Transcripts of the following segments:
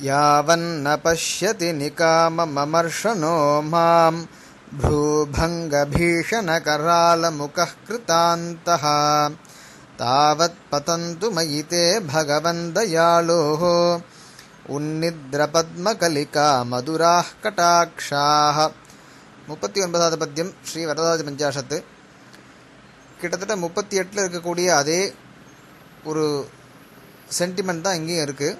यावन्न पश्यति निकामममर्षणो मां भ्रूभङ्गभीषणकरालमुखः कृतान्तः तावत् पतन्तु मयि ते भगवन् दयालोः உன்னித்ரபத்மகலிகா மதுராः கட்டாட்சாः முப்பத்தி ஒன்பதாவது பத்தியம் ஸ்ரீ வரதாஜ பஞ்சாஷத்து கிட்டத்தட்ட முப்பத்தி எட்டில் இருக்கக்கூடிய அதே ஒரு சென்டிமெண்ட் தான் இங்கேயும் இருக்குது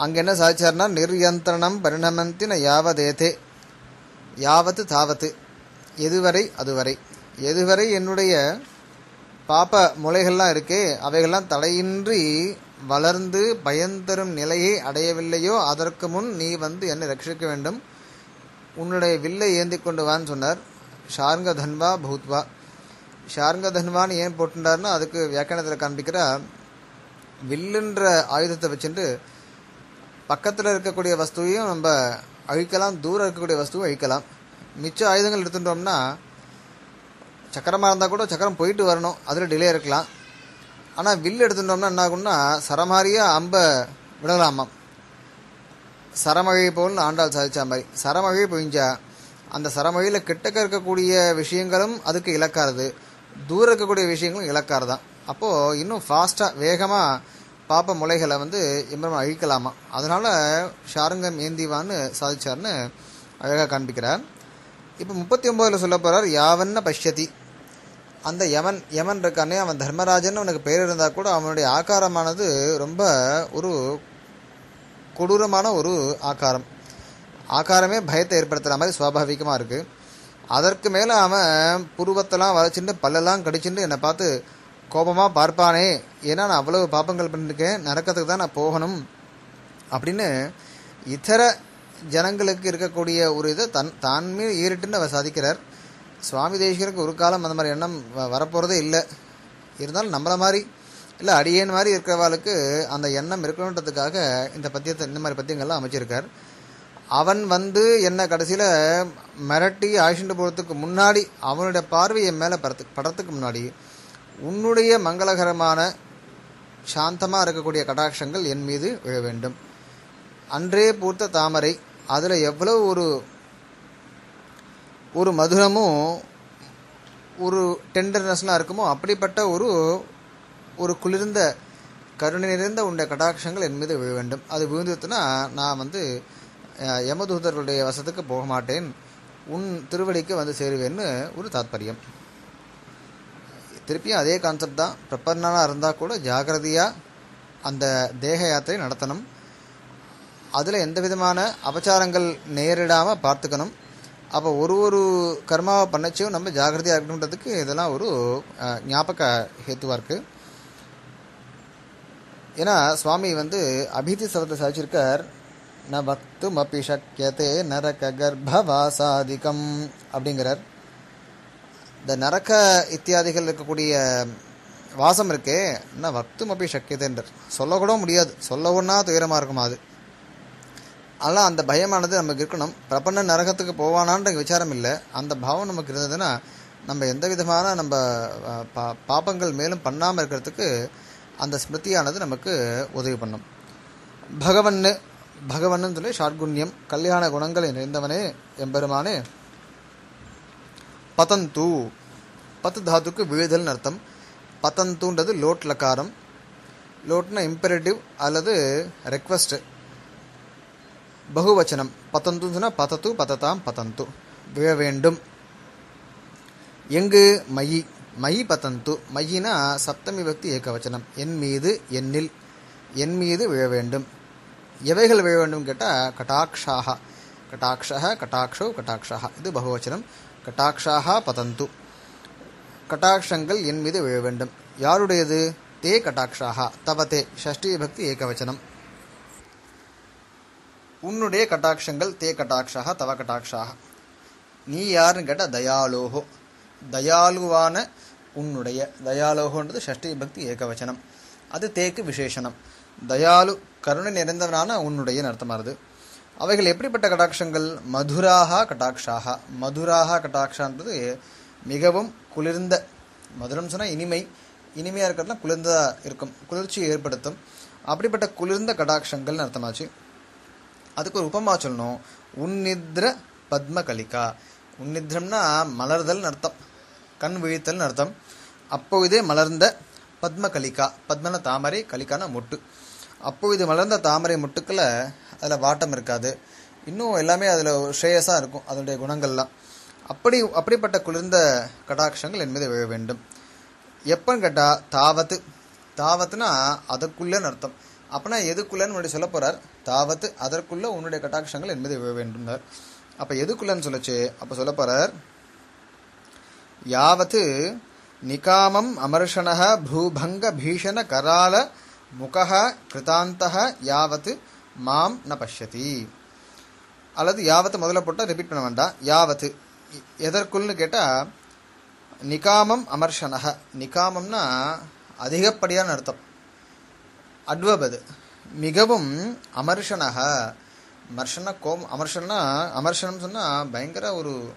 அங்கே என்ன சாதிச்சார்னா நிர்யந்திரணம் பரிணமந்தின யாவதேதே. யாவத்து தாவத்து. எதுவரை அதுவரை. எதுவரை என்னுடைய பாப்ப முளைகள்லாம் இருக்கே அவைகள்லாம் தடையின்றி வளர்ந்து பயன்தரும் நிலையை அடையவில்லையோ அதற்கு முன் நீ வந்து என்னை ரட்சிக்க வேண்டும். உன்னுடைய வில்லை ஏந்தி கொண்டு வான்னு சொன்னார். ஷார்ங்க தன்வா பூத்வா. ஷார்ங்க தன்வான்னு ஏன் போட்டுட்டார்னா அதுக்கு வியாக்கியானத்தில் காண்பிக்கிற வில்லுன்ற ஆயுதத்தை வச்சுட்டு பக்கத்தில் இருக்கக்கூடிய வஸ்துவையும் நம்ம அழிக்கலாம் தூரம் இருக்கக்கூடிய வஸ்துவும் அழிக்கலாம். மிச்ச ஆயுதங்கள் எடுத்துட்டோம்னா சக்கரமாக இருந்தால் கூட சக்கரம் போயிட்டு வரணும் அதில் டிலே இருக்கலாம். ஆனால் வில் எடுத்துட்டோம்னா என்ன ஆகும்னா சரமாரியாக அம்பை விடலாமாம். சரமழை போல்னு ஆண்டாள் சாதிச்சா மாதிரி. சரமழை பொழிஞ்சா அந்த சரமழையில் கிட்டக்க இருக்கக்கூடிய விஷயங்களும் அதுக்கு இலக்காருது தூரம் இருக்கக்கூடிய விஷயங்களும் இலக்காரு தான் அப்போது இன்னும் ஃபாஸ்ட்டாக வேகமாக பாப்ப முளைகளை வந்து இம்பரம் அழிக்கலாமா? அதனால் ஷாருங்கம் ஏந்திவான்னு சாதிச்சார்னு அழகாக காண்பிக்கிறார். இப்போ முப்பத்தி ஒம்போதில் சொல்ல போகிறார் யாவன்ன பஷ்யதி. அந்த யமன் யமன் இருக்கானே அவன் தர்மராஜன் அவனுக்கு பேர் இருந்தால் கூட அவனுடைய ஆக்காரமானது ரொம்ப ஒரு கொடூரமான ஒரு ஆக்காரம் ஆக்காரமே பயத்தை ஏற்படுத்துகிற மாதிரி சுவாபாவிகமாக இருக்குது அதற்கு மேலே அவன் புருவத்தெல்லாம் வளைச்சிட்டு பல்லெல்லாம் கடிச்சுட்டு என்னை பார்த்து கோபமாக பார்ப்பானே ஏன்னா நான் அவ்வளவு பாப்பங்கள் பண்ணிருக்கேன் நரக்கத்துக்கு தான் நான் போகணும். அப்படின்னு இதர ஜனங்களுக்கு இருக்கக்கூடிய ஒரு இதை தன் தான் மீது ஈரிட்டுன்னு அவர் சாதிக்கிறார். சுவாமி தேசிகருக்கு ஒரு காலம் அந்த மாதிரி எண்ணம் வரப்போகிறதே இல்லை. இருந்தாலும் நம்மள மாதிரி இல்லை அடியேன் மாதிரி இருக்கிறவாளுக்கு அந்த எண்ணம் இருக்கணுன்றதுக்காக இந்த பத்தியத்தை இந்த மாதிரி பத்தியங்கள்லாம் அமைச்சிருக்கார். அவன் வந்து என்ன கடைசியில் மிரட்டி ஆயிஷண்டு போகிறதுக்கு முன்னாடி அவனுடைய பார்வை என் மேலே படத்துக்கு படத்துக்கு முன்னாடி உன்னுடைய மங்களகரமான சாந்தமாக இருக்கக்கூடிய கடாட்சங்கள் என் மீது விழ வேண்டும். அன்றே பூர்த்த தாமரை அதில் எவ்வளவு ஒரு ஒரு மதுரமும் ஒரு டெண்டர்னஸ்லாம் இருக்குமோ அப்படிப்பட்ட ஒரு ஒரு குளிர்ந்த கருணை நிறைந்த உண்ட கடாட்சங்கள் என் மீது விழ வேண்டும். அது விழுந்துட்டுனா நான் வந்து யமதூதர்களுடைய வசத்துக்கு போக மாட்டேன். உன் திருவடிக்கு வந்து சேருவேன்னு ஒரு தாத்பரியம். திருப்பியும் அதே கான்செப்ட் தான். பிரபன்னாக இருந்தால் கூட ஜாகிரதையாக அந்த தேக யாத்திரை நடத்தணும். அதில் எந்த விதமான அபச்சாரங்கள் நேரிடாமல் பார்த்துக்கணும். அப்போ ஒரு ஒரு கர்மாவை பண்ணச்சும் நம்ம ஜாகிரதையாக இருக்கணுன்றதுக்கு இதெல்லாம் ஒரு ஞாபக ஹேத்துவாக இருக்குது ஏன்னா சுவாமி வந்து அபிதி சபத்தை சாதிச்சிருக்கார். ந பக்தும் அப்பி சக்கியத்தே நரக கர்ப்பவாசாதிகம் அப்படிங்கிறார். இந்த நரக்க இத்தியாதிகள் இருக்கக்கூடிய வாசம் இருக்கே என்ன வக்தும் அப்படி சக்கியதேன்றார் சொல்லக்கூட முடியாது. சொல்ல ஒன்றா துயரமாக இருக்குமா அது? ஆனால் அந்த பயமானது நமக்கு இருக்கணும். பிரபண்ண நரகத்துக்கு போவானான்ற விசாரம் இல்லை. அந்த பாவம் நமக்கு இருந்ததுன்னா நம்ம எந்த விதமான நம்ம பா பாப்பங்கள் மேலும் பண்ணாமல் இருக்கிறதுக்கு அந்த ஸ்மிருதியானது நமக்கு உதவி பண்ணும். பகவன்னு பகவன்னு சொல்லி ஷாட்குண்யம் கல்யாண குணங்களை நிறைந்தவனே எம்பெருமானே பதந்து பத்து தாத்துக்கு விழுதல்னு அர்த்தம் பதந்துன்றது லோட் லக்காரம் லோட்னா இம்பரேட்டிவ் அல்லது ரெக்வஸ்ட் பகுவச்சனம் பத்தந்துன்னு சொன்னால் பதத்து பதத்தாம் பதந்து விழ வேண்டும்। எங்கு? மயி மயி பதந்து மயினா சப்தமி பக்தி ஏகவச்சனம் என் மீது என்னில்। என் மீது விழ வேண்டும்। எவைகள் விழ வேண்டும் கேட்டால் கட்டாட்சாக கட்டாட்சா கட்டாட்சோ கட்டாட்சாக இது பகுவச்சனம் கட்டாட்சாக பதந்து. கட்டாட்சங்கள் என் மீது விழ வேண்டும். யாருடையது? தே கட்டாட்சாக தவத்தே. ஷஷ்டி பக்தி ஏகவச்சனம். உன்னுடைய கட்டாட்சங்கள் தே கட்டாட்சாக தவ கட்டாட்சாக நீ யாருன்னு கேட்டால் தயாலோகோ தயாலுவான உன்னுடைய. தயாலோகோன்றது ஷஷ்டி பக்தி ஏகவச்சனம். அது தேக்கு விசேஷனம். தயாலு கருணை நிறைந்தவனான உன்னுடைய அர்த்தமாகுது அவைகள் எப்படிப்பட்ட கடாட்சங்கள்? மதுராக கட்டாட்சாக மதுராக கட்டாட்சான்றது மிகவும் குளிர்ந்த மதுரம் சொன்னால் இனிமை. இனிமையாக இருக்கிறதுலாம் குளிர்ந்ததாக இருக்கும் குளிர்ச்சியை ஏற்படுத்தும். அப்படிப்பட்ட குளிர்ந்த கடாட்சங்கள்னு அர்த்தமாச்சு. அதுக்கு ஒரு உபமா சொல்லணும். உன்னித்ர பத்மகலிகா. உன்னித்ரம்னா மலர்தல்னு அர்த்தம். கண் விழித்தல்னு அர்த்தம். அப்பொழுதே மலர்ந்த பத்மகலிகா. பத்மன தாமரை கலிக்கான மொட்டு. அப்பொழுது மலர்ந்த தாமரை முட்டுக்களை அதில் வாட்டம் இருக்காது. இன்னும் எல்லாமே அதில் ஸ்ரேயஸாக இருக்கும் அதனுடைய குணங்கள்லாம். அப்படி அப்படிப்பட்ட குளிர்ந்த கடாட்சங்கள் என்பதை விழ வேண்டும். எப்பன்னு கேட்டால் தாவத்து. தாவத்துனா அதுக்குள்ளேன்னு அர்த்தம். அப்போனா எதுக்குள்ளேன்னு முன்னாடி சொல்ல போகிறார் தாவத்து அதற்குள்ளே உன்னுடைய கட்டாட்சங்கள் என்பதை விழ வேண்டும்னார். அப்போ எதுக்குள்ளன்னு சொல்லச்சு? அப்போ சொல்ல போகிறார் யாவத்து நிகாமம் அமர்ஷணः பூபங்க பீஷண கரால முகஹ கிருதாந்தக யாவத்து மாம் ந பஷ்யதி. அல்லது யாவத்து முதல்ல போட்டால் ரிப்பீட் பண்ண வேண்டாம் யாவத்து எதற்குள்னு கேட்டால் நிகாமம் அமர்ஷனக நிகாமம்னா அதிகப்படியான அர்த்தம். அட்வபது மிகவும் அமர்ஷனக மர்ஷன கோம் அமர்ஷன்னா அமர்ஷனம் சொன்னால் பயங்கர ஒரு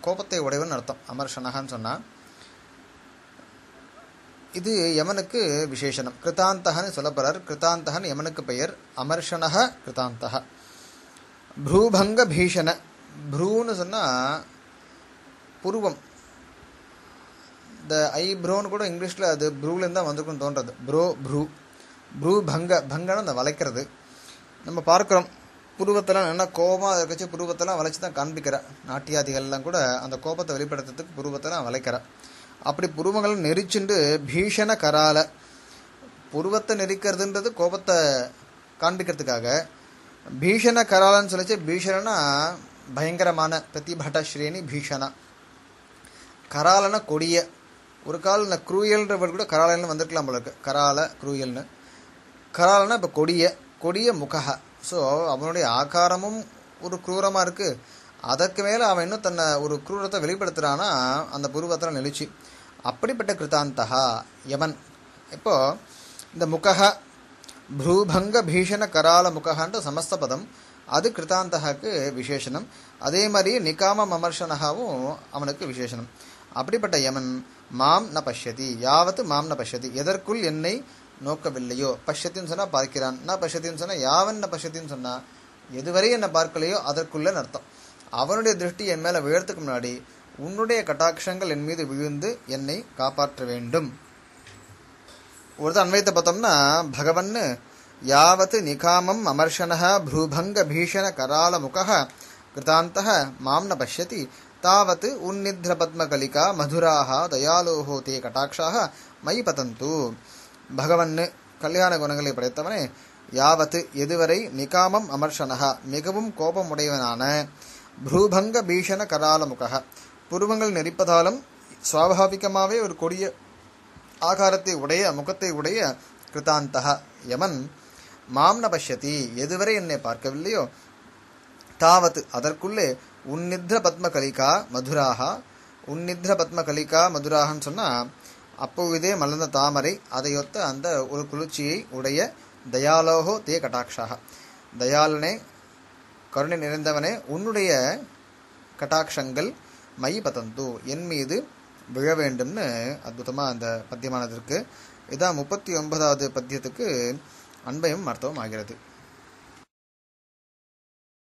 கோபத்தை உடையவன் அர்த்தம். அமர்ஷனகன்னு சொன்னால் இது யமனுக்கு விசேஷனம். கிருதாந்தகன்னு சொல்லப்படுறார் கிருதாந்தகன் யமனுக்கு பெயர். அமர்ஷனக கிருதாந்தக ப்ரூபங்க பீஷண. ப்ரூன்னு சொன்னால் புருவம். இந்த ஐப்ரோன்னு கூட இங்கிலீஷில் அது ப்ரூலேருந்து தான் வந்திருக்குன்னு தோன்றது. Bro Bru. ப்ரூ பங்க. பங்கன்னு அந்த வளைக்கிறது. நம்ம பார்க்குறோம். புருவத்தெல்லாம் நல்லா கோபமாக இருக்கச்சு புருவத்தெல்லாம் வளைச்சி தான் காண்பிக்கிற. நாட்டியாதிகள்லாம் கூட அந்த கோபத்தை வெளிப்படுத்துறதுக்கு புருவத்தெல்லாம் வளைக்கிறேன் அப்படி புருவங்களை நெரிச்சுண்டு பீஷண கரால. புருவத்தை நெரிக்கிறதுன்றது கோபத்தை காண்பிக்கிறதுக்காக. பீஷண கராலன்னு சொல்லிச்சு பீஷணனா பயங்கரமான பிரதிபட ஸ்ரேணி பீஷணா. கராலன கொடிய. ஒரு கால் இந்த குரூயல்ன்ற கூட கராலன்னு வந்திருக்கலாம் போல இருக்கு. கரால குரூயல்னு. கராலனா இப்போ கொடிய. கொடிய முகஹா. ஸோ அவனுடைய ஆகாரமும் ஒரு குரூரமாக இருக்குது அதற்கு மேலே அவன் இன்னும் தன்னை ஒரு குரூரத்தை வெளிப்படுத்துகிறானா அந்த புருவத்தில் நெளிச்சு. அப்படிப்பட்ட கிருதாந்தகா யமன். இப்போ இந்த முகஹ ப்ரூபங்க பீஷண கரால முகஹன்ற சமஸ்த பதம் அது கிருத்தாந்தகாக்கு விசேஷனம். அதே மாதிரி நிகாம மமர்ஷனகாவும் அவனுக்கு விசேஷனம். அப்படிப்பட்ட யமன் மாம் ந பஷ்யதி யாவத்து மாம் ந பஷ்யதி எதற்குள் என்னை நோக்கவில்லையோ? பஷ்யத்தின்னு சொன்னால் பார்க்கிறான். ந பஷ்யத்தின்னு சொன்னா யாவன் ந பஷ்யத்தின்னு சொன்னால் எதுவரை என்னை பார்க்கலையோ அதற்குள்ளே அர்த்தம். அவனுடைய திருஷ்டி என் மேல விழறதுக்கு முன்னாடி உன்னுடைய கட்டாட்சங்கள் என் மீது விழுந்து என்னை காப்பாற்ற வேண்டும். ஒரு அன்வயத்தை பார்த்தோம்னா பகவன் யாவத் நிகாமம் அமர்ஷணः ப்ரூபங்க பீஷண கரால முகः கிருதாந்தः மாம் ந பஷ்யதி தாவத் உன்னித்ர பத்மகலிகா மதுராக தயாலோஹோ தே கட்டாட்சாக மை பதந்து. பகவன் கல்யாண குணங்களை படைத்தவனே யாவத் எதுவரை நிகாமம் அமர்ஷணः மிகவும் கோபமுடையவனான புரூபங்க பீஷண கராலமுக புருவங்கள் நெறிப்பதாலும் சுவாபாவிகமாகவே ஒரு கொடிய ஆகாரத்தை உடைய முகத்தை உடைய கிருதாந்தக. யமன் மாம் ந பஷ்யதி எதுவரை என்னை பார்க்கவில்லையோ? தாவத் அதற்குள்ளே உன்னித்ர பத்மகலிகா மதுராக? உன்னித்ர பத்மகலிகா மதுராகன்னு சொன்னால் அப்போவிதே மலர்ந்த தாமரை அதையொத்த அந்த ஒரு குளிர்ச்சியை உடைய தயாலோகோ தே கட்டாட்சாக. தயாளனே கருணை நிறைந்தவனே உன்னுடைய கட்டாட்சங்கள் மை பதந்து என் மீது விழ வேண்டும்னு அற்புதமாக அந்த பத்தியமானது இருக்குது இதான் முப்பத்தி ஒன்பதாவது பத்தியத்துக்கு அன்பையும் அர்த்தமும் ஆகிறது.